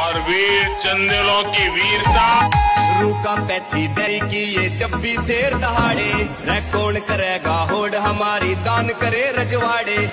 और वीर चंदेलों की वीरता। रूका पैथी डरी की ये जब भी देर दहाड़े रह कौन करेगा होड़ हमारी दान करे रजवाड़े।